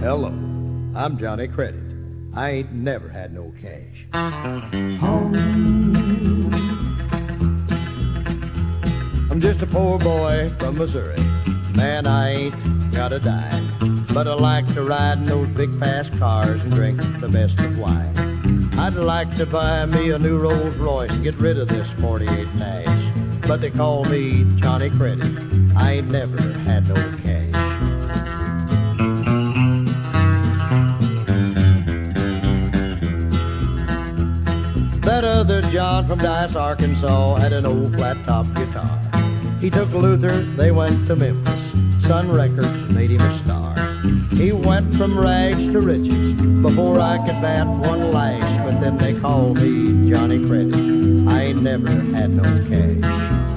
Hello, I'm Johnny Credit. I ain't never had no cash. Home. I'm just a poor boy from Missouri. Man, I ain't got a dime. But I like to ride in those big fast cars and drink the best of wine. I'd like to buy me a new Rolls Royce and get rid of this 48 Nash. But they call me Johnny Credit. I ain't never had no cash. That other John from Dyess, Arkansas had an old flat top guitar. He took Luther, they went to Memphis. Sun Records made him a star. He went from rags to riches before I could bat one lash. But then they called me Johnny Credit. I ain't never had no cash.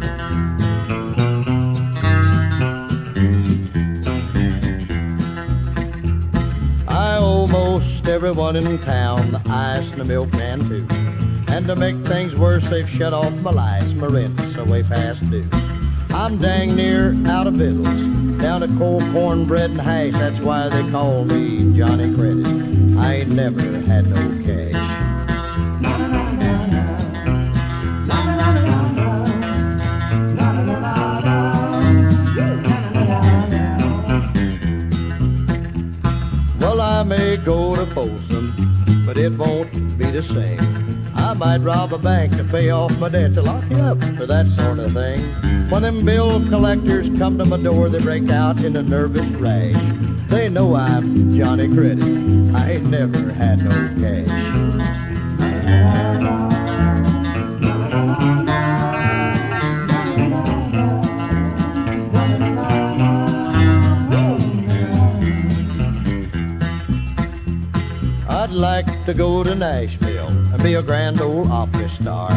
Most everyone in town the ice and the milkman too. And to make things worse, they've shut off my lights, my rent's away past due. I'm dang near out of victuals, down to cold cornbread and hash. That's why they call me Johnny Credit. I ain't never had no I may go to Folsom, but it won't be the same. I might rob a bank to pay off my debts, to lock you up for that sort of thing. When them bill collectors come to my door, they break out in a nervous rash. They know I'm Johnny Credit. I ain't never had no cash. I'd like to go to Nashville and be a Grand Ole Opry star.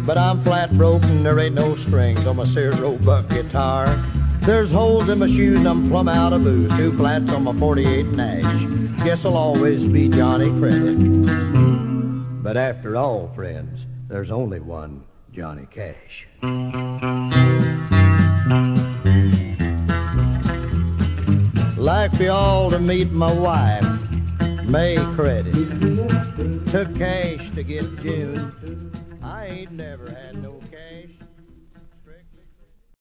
But I'm flat broke and there ain't no strings on my Sears Roebuck guitar. There's holes in my shoes and I'm plumb out of booze. Two flats on my 48 Nash. Guess I'll always be Johnny Credit. But after all, friends, there's only one Johnny Cash. Like for y'all to meet my wife, May credit. Took cash to get June. I ain't never had no cash.